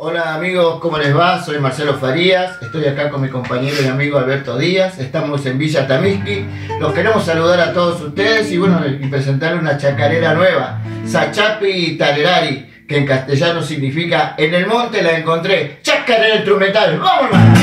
Hola amigos, ¿cómo les va? Soy Marcelo Farías, estoy acá con mi compañero y amigo Alberto Díaz, estamos en Villa Tamiski, los queremos saludar a todos ustedes y bueno, y presentarle una chacarera nueva, Sachapi Talerari, que en castellano significa En el monte la encontré, chacarera instrumental, ¡vámonos!